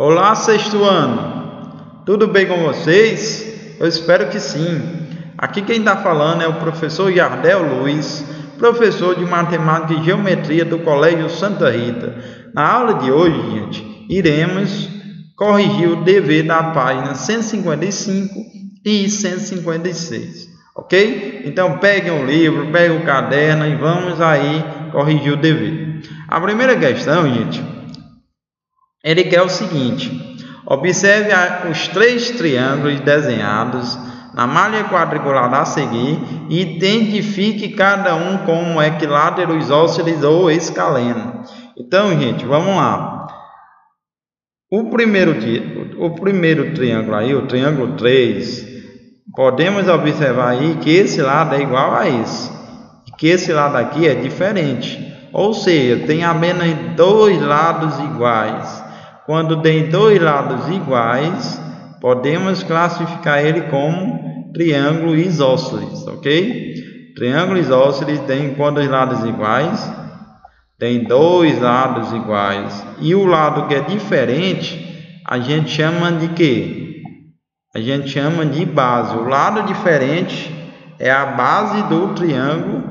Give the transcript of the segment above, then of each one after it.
Olá, sexto ano! Tudo bem com vocês? Eu espero que sim. Aqui quem está falando é o professor Yardel Luiz, professor de Matemática e Geometria do Colégio Santa Rita. Na aula de hoje, gente, iremos corrigir o dever da página 155 e 156, ok? Então peguem o livro, peguem o caderno e vamos aí corrigir o dever. A primeira questão, gente, ele quer o seguinte: observe os três triângulos desenhados na malha quadriculada a seguir e identifique cada um como equilátero, isósceles ou escaleno. Então, gente, vamos lá. O primeiro, o primeiro triângulo aí, o triângulo 3, podemos observar aí que esse lado é igual a esse. Que esse lado aqui é diferente. Ou seja, tem apenas dois lados iguais. Quando tem dois lados iguais, podemos classificar ele como triângulo isósceles, ok? Triângulo isósceles tem quando os lados iguais, tem dois lados iguais. E o lado que é diferente, a gente chama de quê? A gente chama de base. O lado diferente é a base do triângulo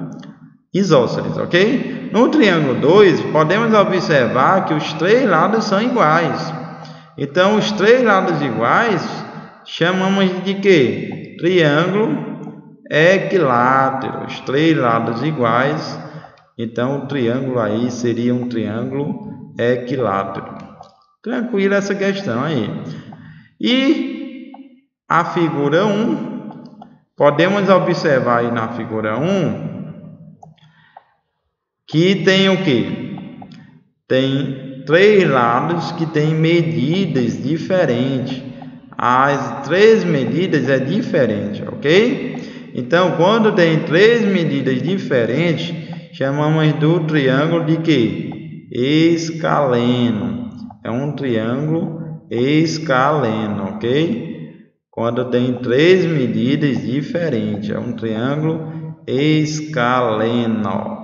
isósceles, ok? No triângulo 2, podemos observar que os três lados são iguais. Então, os três lados iguais chamamos de quê? Triângulo equilátero. Os três lados iguais. Então, o triângulo aí seria um triângulo equilátero. Tranquilo essa questão aí. E a figura 1, um, podemos observar aí na figura 1 um, que tem o que? Tem três lados que têm medidas diferentes. As três medidas é diferente, ok? Então, quando tem três medidas diferentes, chamamos do triângulo de que? Escaleno. É um triângulo escaleno, ok? Quando tem três medidas diferentes, é um triângulo escaleno.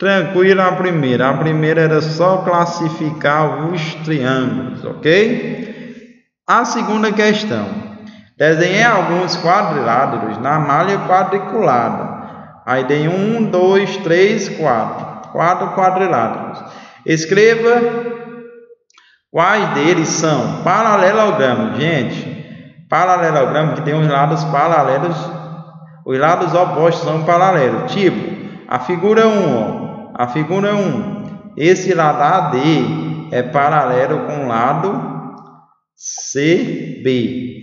Tranquilo a primeira. A primeira era só classificar os triângulos, ok? A segunda questão. Desenhei alguns quadriláteros na malha quadriculada. Aí tem um, dois, três, quatro. Quatro quadriláteros. Escreva quais deles são paralelogramos. Gente, paralelogramo que tem os lados paralelos, os lados opostos são paralelos. Tipo, a figura 1, ó, a figura 1. Esse lado AD é paralelo com o lado CB.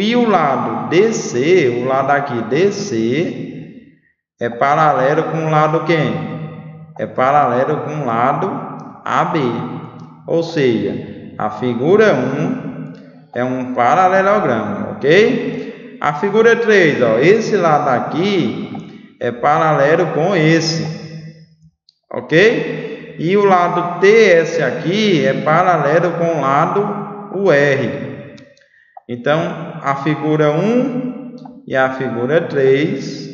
E o lado DC, o lado aqui DC, é paralelo com o lado quem? É paralelo com o lado AB. Ou seja, a figura 1 é um paralelogramo, ok? A figura 3, ó, esse lado aqui é paralelo com esse ok? E o lado TS aqui é paralelo com o lado UR. Então, a figura 1 e a figura 3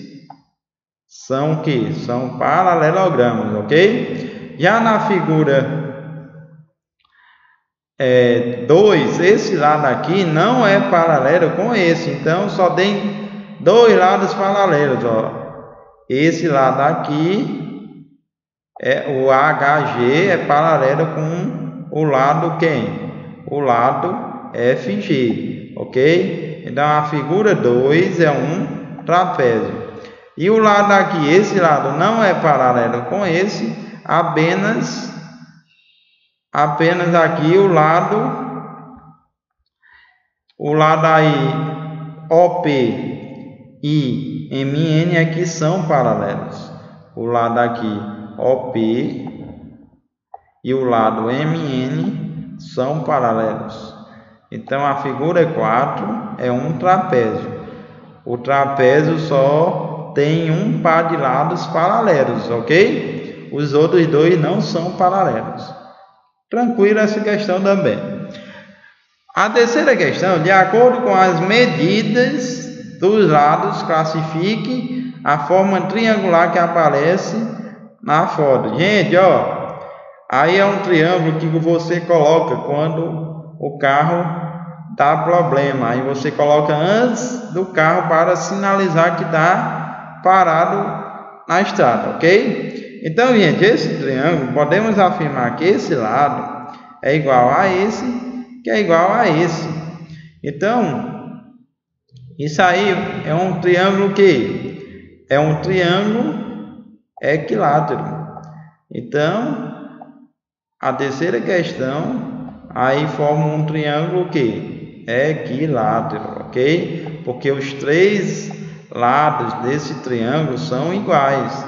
são que são paralelogramas, ok? Já na figura 2, é, esse lado aqui não é paralelo com esse, então só tem dois lados paralelos, ó. Esse lado aqui é, o HG é paralelo com o lado quem? O lado FG, ok? Então a figura 2 é um trapézio. E o lado aqui, esse lado não é paralelo com esse, apenas apenas aqui o lado o lado aí OP e MN aqui são paralelos. O lado aqui OP e o lado MN são paralelos. Então a figura 4 é um trapézio. O trapézio só tem um par de lados paralelos, ok? Os outros dois não são paralelos. Tranquilo essa questão também. A terceira questão, de acordo com as medidas dos lados, classifique a forma triangular que aparece na foto. Gente, ó, Aí é um triângulo que você coloca quando o carro dá problema. Aí você coloca antes do carro para sinalizar que está parado na estrada, ok? Então, gente, esse triângulo, podemos afirmar que esse lado é igual a esse, que é igual a esse. Então, isso aí é um triângulo que é um triângulo equilátero. Então, a terceira questão aí forma um triângulo que é equilátero, ok? Porque os três lados desse triângulo são iguais.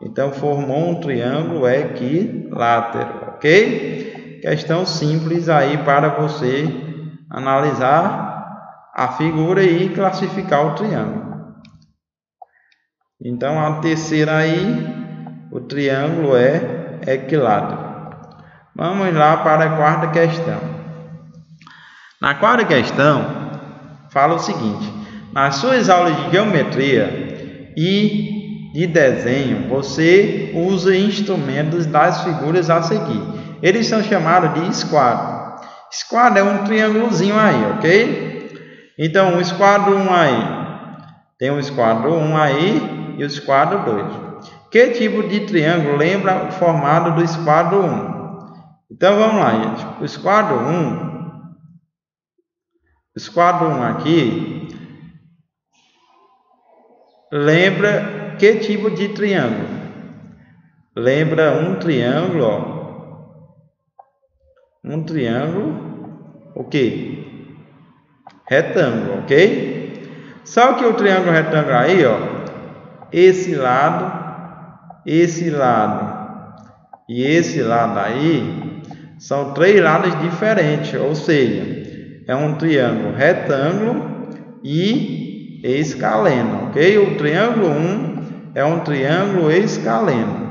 Então formou um triângulo equilátero, ok? Questão simples aí para você analisar a figura e classificar o triângulo. Então a terceira aí, o triângulo é equilátero. Vamos lá para a quarta questão. Na quarta questão, fala o seguinte: nas suas aulas de geometria e de desenho, você usa instrumentos das figuras a seguir. Eles são chamados de esquadro. Esquadro é um triângulozinho aí, ok? Então, o esquadro 1 aí. Tem o esquadro 1 aí e o esquadro 2. Que tipo de triângulo lembra o formato do esquadro 1? Então vamos lá, gente. O esquadro 1, o esquadro 1 aqui, lembra que tipo de triângulo? Lembra um triângulo, ó. Um triângulo, o que? Retângulo, ok? Só que o triângulo retângulo aí, ó, esse lado, esse lado e esse lado aí são três lados diferentes, ou seja, é um triângulo retângulo e escaleno, ok? O triângulo 1 é um triângulo escaleno.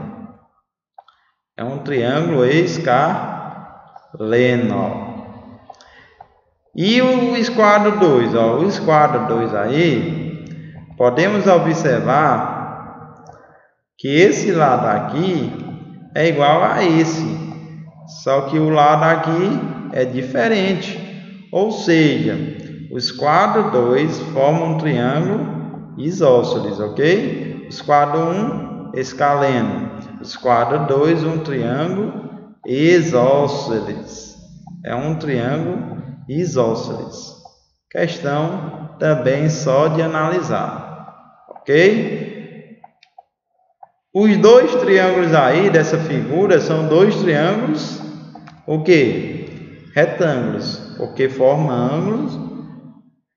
É um triângulo escaleno. E o esquadro 2, ó, o esquadro 2 aí, podemos observar que esse lado aqui é igual a esse. Só que o lado aqui é diferente. Ou seja, os quadros 2 formam um triângulo isósceles, ok? Os quadros 1, um, escaleno. Os quadros 2, um triângulo isósceles. É um triângulo isósceles. Questão também só de analisar, ok? Os dois triângulos aí dessa figura são dois triângulos o? Retângulos, porque formam ângulos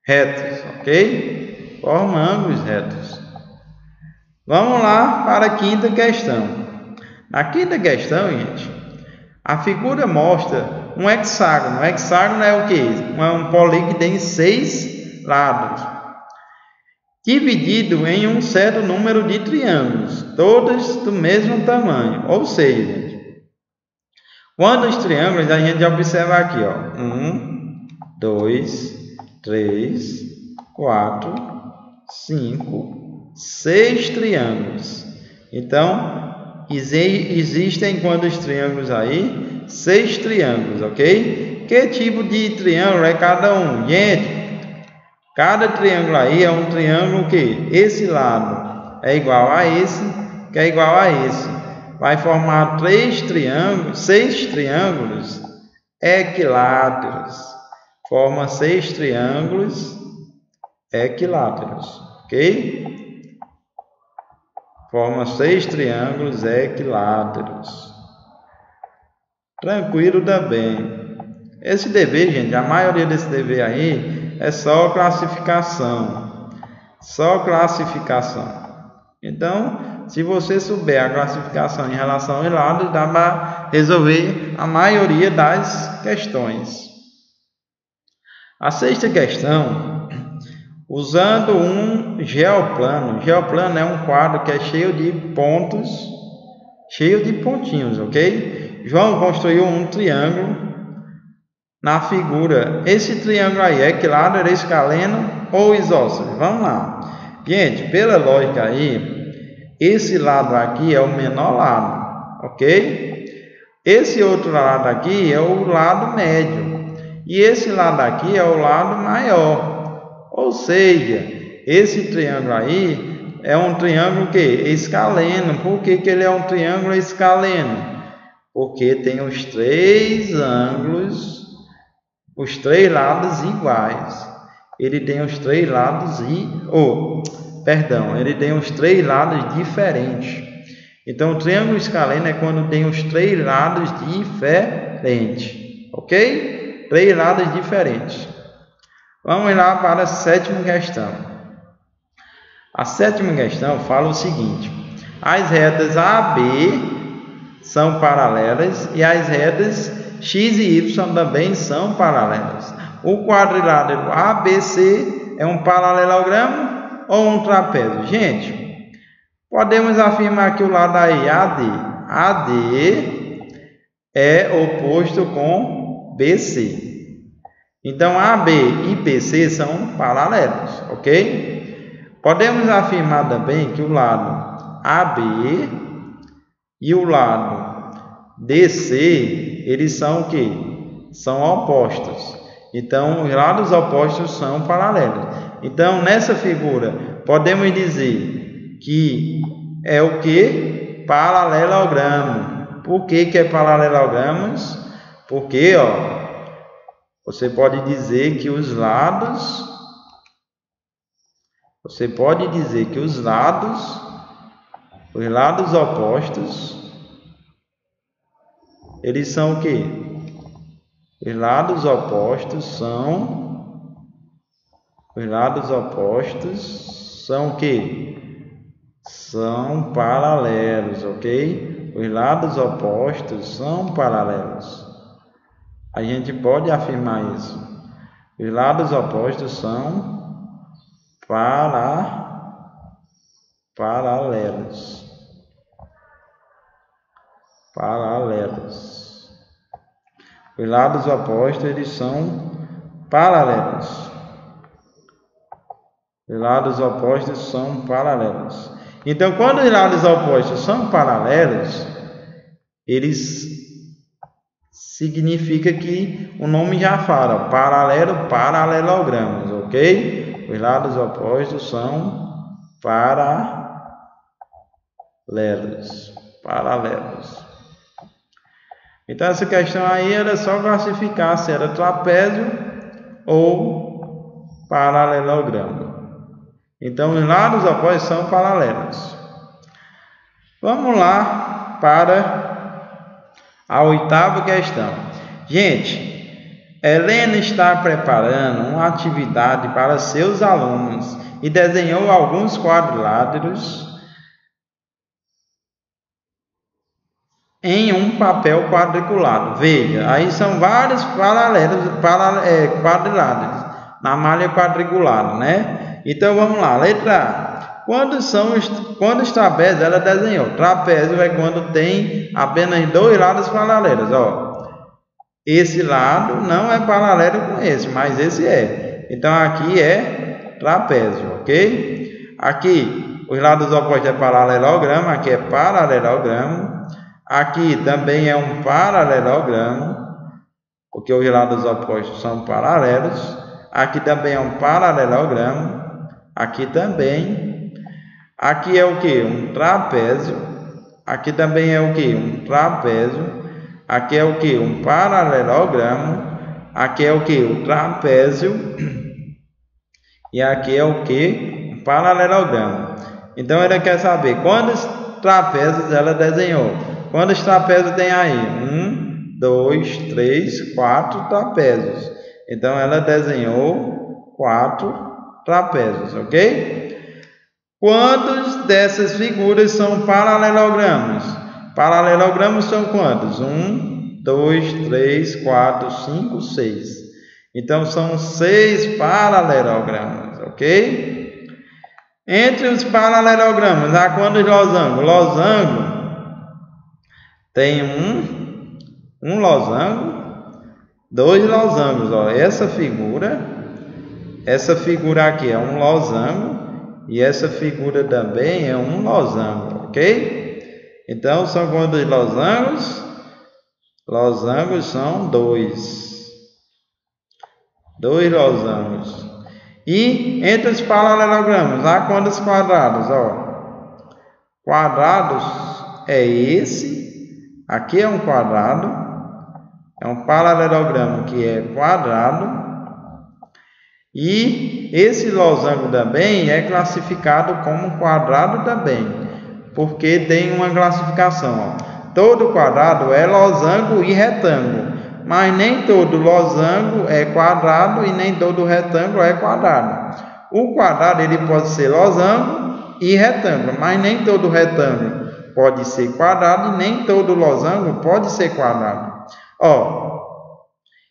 retos, ok? Formam ângulos retos. Vamos lá para a quinta questão. Na quinta questão, gente, a figura mostra um hexágono. O hexágono é o que? É um polígono que tem seis lados dividido em um certo número de triângulos, todos do mesmo tamanho. Ou seja, quando os triângulos, a gente observa aqui, ó, um, dois, três, quatro, cinco, seis triângulos. Então, existem quando os triângulos aí, seis triângulos, ok? Que tipo de triângulo é cada um? Gente, Cada triângulo aí é um triângulo que esse lado é igual a esse, que é igual a esse. Vai formar três triângulos, seis triângulos equiláteros. Forma seis triângulos equiláteros, ok? Forma seis triângulos equiláteros. Tranquilo também. Esse dever, gente, a maioria desse dever aí é só classificação. Só classificação. Então, se você souber a classificação em relação aos lados, dá para resolver a maioria das questões. A sexta questão, usando um geoplano. Geoplano é um quadro que é cheio de pontos, cheio de pontinhos, ok? João construiu um triângulo na figura. Esse triângulo aí é era escaleno ou isósceles? Vamos lá. Gente, pela lógica aí, esse lado aqui é o menor lado, ok? Esse outro lado aqui é o lado médio. E esse lado aqui é o lado maior. Ou seja, esse triângulo aí é um triângulo que escaleno. Por que, que ele é um triângulo escaleno? Porque tem os três ângulos, os três lados iguais. Ele tem os três lados e, oh, perdão, ele tem os três lados diferentes. Então, o triângulo escaleno é quando tem os três lados diferentes, ok? Três lados diferentes. Vamos lá para a sétima questão. A sétima questão fala o seguinte: as retas AB são paralelas e as retas x e y também são paralelas. O quadrilátero ABC é um paralelogramo ou um trapézio? Gente, Podemos afirmar que o lado aí AD, AD é oposto com BC. Então AB e BC são paralelos, ok? Podemos afirmar também que o lado AB e o lado DC, eles são o que? São opostos. Então, os lados opostos são paralelos. Então, nessa figura, podemos dizer que é o que? Paralelogramo. Por que, que é paralelogramas? Porque, ó, você pode dizer que os lados, você pode dizer que os lados, os lados opostos, eles são o que? Os lados opostos são, os lados opostos são o que? são paralelos, ok? Os lados opostos são paralelos. A gente pode afirmar isso. Os lados opostos são para paralelos. Paralelos. Os lados opostos eles são paralelos. Os lados opostos são paralelos. Então, quando os lados opostos são paralelos, eles significa que o nome já fala paralelo, paralelogramas, ok? Os lados opostos são paralelos, paralelos. Então essa questão aí era só classificar se era trapézio ou paralelogramo. Então, os lados opostos são paralelos. Vamos lá para a oitava questão. Gente, Helena está preparando uma atividade para seus alunos e desenhou alguns quadriláteros em um papel quadriculado. Veja, aí são vários paralelos, para, é, quadriláteros na malha quadriculada, né? Então vamos lá, letra A. Quando são os, quando os trapézios ela desenhou? Trapézio é quando tem apenas dois lados paralelos, ó. Esse lado não é paralelo com esse, mas esse é. Então aqui é trapézio, ok? Aqui os lados opostos é paralelogramo, aqui é paralelogramo. Aqui também é um paralelogramo, porque os lados opostos são paralelos. Aqui também é um paralelogramo. Aqui também. Aqui é o que? Um trapézio. Aqui também é o que? Um trapézio. Aqui é o que? Um paralelogramo. Aqui é o que? O trapézio. E aqui é o que? Um paralelogramo. Então ele quer saber quantos trapézios ela desenhou. Quantos trapézios tem aí? Um, dois, três, quatro trapézios. Então ela desenhou quatro trapézios, ok? Quantos dessas figuras são paralelogramas? Paralelogramas são quantos? Um, dois, três, quatro, cinco, seis. Então são seis paralelogramas, ok? Entre os paralelogramas, há quantos losangos? Losango tem um, um losango, dois losangos. Ó. Essa figura essa figura aqui é um losango e essa figura também é um losango, ok? Então são quantos losangos? Losangos são dois. Dois losangos. E entre os paralelogramas, há quantos quadrados? Ó, quadrados é esse. Aqui é um quadrado. É um paralelogramo que é quadrado. E esse losango também é classificado como quadrado também, porque tem uma classificação. Ó. Todo quadrado é losango e retângulo, mas nem todo losango é quadrado e nem todo retângulo é quadrado. O quadrado ele pode ser losango e retângulo, mas nem todo retângulo pode ser quadrado e nem todo losango pode ser quadrado. Ó,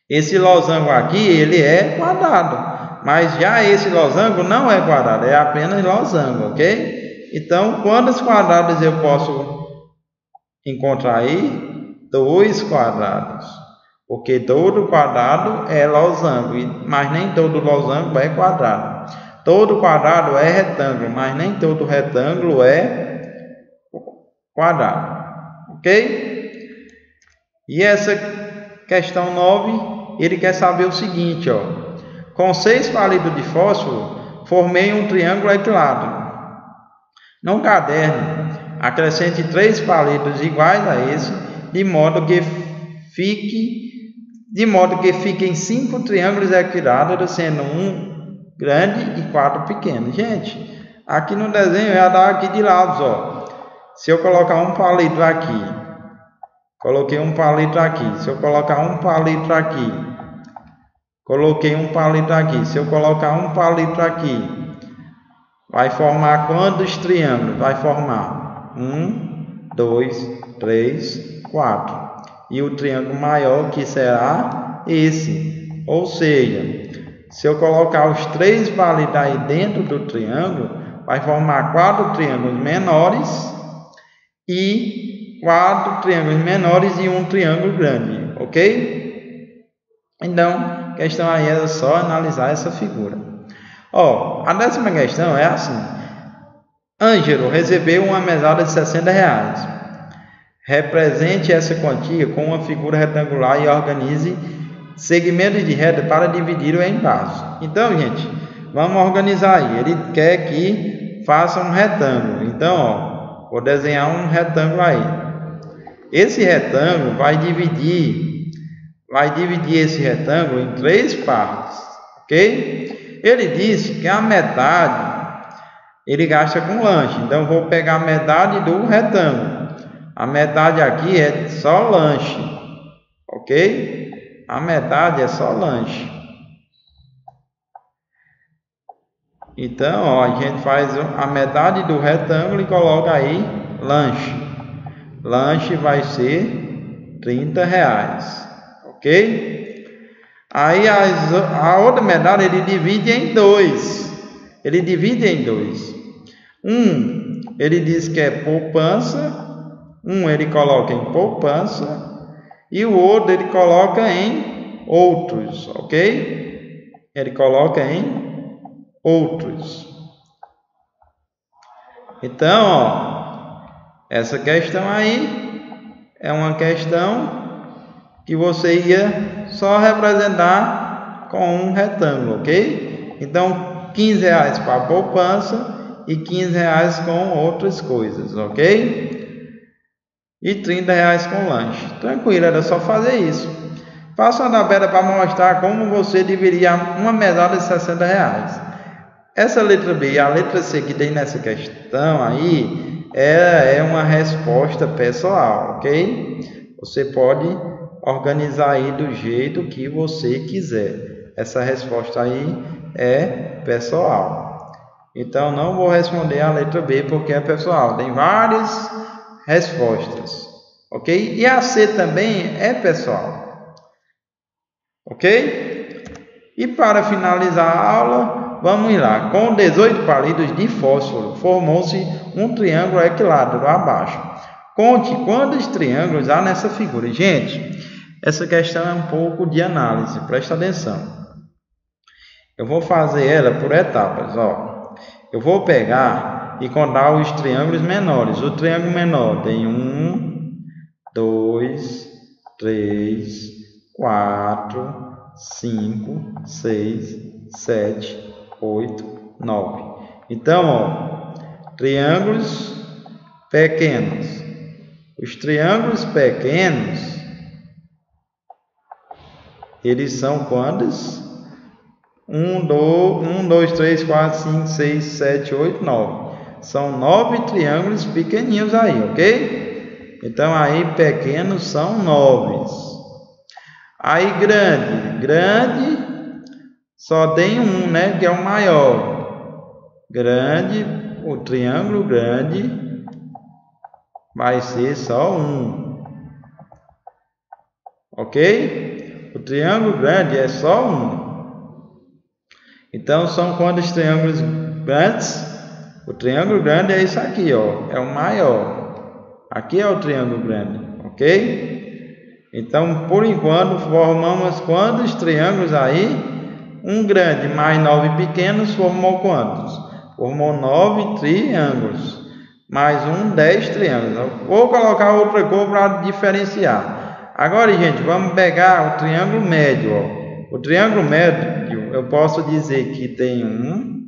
esse losango aqui ele é quadrado, mas já esse losango não é quadrado, é apenas losango, ok? Então, quantos quadrados eu posso encontrar aí? Dois quadrados, porque todo quadrado é losango, mas nem todo losango é quadrado. Todo quadrado é retângulo, mas nem todo retângulo é quadrado, ok? E essa questão 9, ele quer saber o seguinte, ó. Com seis palitos de fósforo, formei um triângulo equilátero. No caderno, acrescente três palitos iguais a esse, de modo que fique de modo que fiquem cinco triângulos equiláteros, sendo um grande e quatro pequenos. Gente, aqui no desenho já dá aqui de lados, ó. Se eu colocar um palito aqui, coloquei um palito aqui. Se eu colocar um palito aqui, Coloquei um palito aqui. Se eu colocar um palito aqui, vai formar quantos triângulos? Vai formar um, dois, três, quatro. E o triângulo maior que será esse. Ou seja, se eu colocar os três palitos aí dentro do triângulo, vai formar quatro triângulos menores e quatro triângulos menores e um triângulo grande, ok? Então, questão aí é só analisar essa figura. Ó, a décima questão é assim. Ângelo recebeu uma mesada de 60 reais. Represente essa quantia com uma figura retangular e organize segmentos de reta para dividir-o em partes. Então, gente, vamos organizar aí. Ele quer que faça um retângulo. Então, ó, vou desenhar um retângulo aí. Esse retângulo vai dividir vai dividir esse retângulo em três partes, ok? Ele disse que a metade ele gasta com lanche, então vou pegar a metade do retângulo. A metade aqui é só lanche, ok? A metade é só lanche. Então, ó, a gente faz a metade do retângulo e coloca aí lanche. Lanche vai ser 30 reais. Ok? Aí as, a outra medalha ele divide em dois. Ele divide em dois. Um, ele diz que é poupança. Um ele coloca em poupança. E o outro ele coloca em outros. Ok? Ele coloca em outros. Então, ó, essa questão aí é uma questão que você ia só representar com um retângulo, ok? Então, 15 reais para a poupança e 15 reais com outras coisas, ok? E 30 reais com lanche. Tranquilo, era só fazer isso. Faça uma tabela para mostrar como você dividiria uma mesada de 60 reais. Essa letra B e a letra C que tem nessa questão aí é, é uma resposta pessoal, ok? Você pode organizar aí do jeito que você quiser. Essa resposta aí é pessoal. Então não vou responder a letra B porque é pessoal. Tem várias respostas. Ok? E a C também é pessoal. Ok? E para finalizar a aula, vamos lá. Com 18 palitos de fósforo, formou-se um triângulo equilátero abaixo. Conte quantos triângulos há nessa figura. Gente, essa questão é um pouco de análise, presta atenção. Eu vou fazer ela por etapas, ó. Eu vou pegar e contar os triângulos menores. O triângulo menor tem um, dois, três, quatro, cinco, seis, sete, oito, nove. Então, ó, triângulos pequenos. Os triângulos pequenos, eles são quantos? 1, 2, 3, 4, 5, 6, 7, 8, 9. São nove triângulos pequeninhos aí, ok? Então aí pequenos são nove. Aí grande, grande só tem um, né? Que é o maior. Grande, o triângulo grande vai ser só um. Ok? O triângulo grande é só um. Então são quantos triângulos grandes? O triângulo grande é isso aqui, ó, é o maior. Aqui é o triângulo grande, ok? Então, por enquanto, formamos quantos triângulos aí? Um grande mais nove pequenos formou quantos? Formou nove triângulos. Mais um, dez triângulos. Vou colocar outra cor para diferenciar. Agora, gente, vamos pegar o triângulo médio. Ó. O triângulo médio, eu posso dizer que tem um,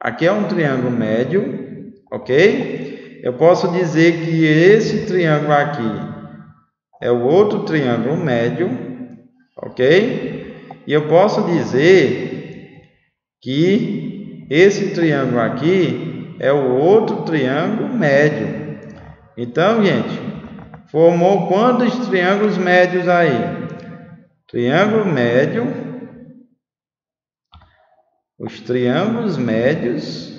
Aqui é um triângulo médio, ok? Eu posso dizer que esse triângulo aqui é o outro triângulo médio, ok? E eu posso dizer que esse triângulo aqui é o outro triângulo médio. Então, gente, formou quantos triângulos médios aí? Triângulo médio os triângulos médios,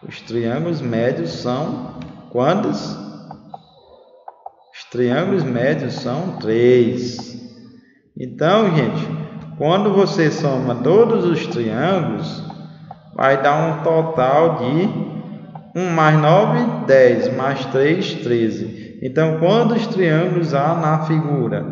os triângulos médios são quantos? Os triângulos médios são três. Então, gente, quando você soma todos os triângulos, vai dar um total de 1 mais 9, 10, mais 3, 13. Então, quantos triângulos há na figura?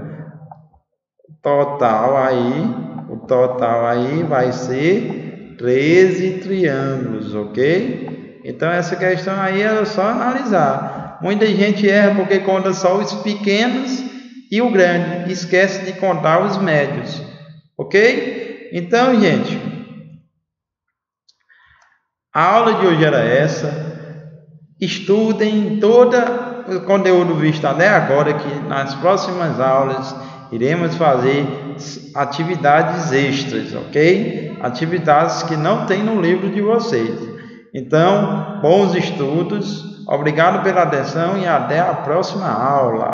Total aí o total aí vai ser 13 triângulos, ok? Então essa questão aí é só analisar. Muita gente erra porque conta só os pequenos e o grande, esquece de contar os médios, ok? Então, gente, a aula de hoje era essa. Estudem todo o conteúdo visto até agora, que nas próximas aulas iremos fazer atividades extras, ok? Atividades que não tem no livro de vocês. Então, bons estudos, obrigado pela atenção e até a próxima aula.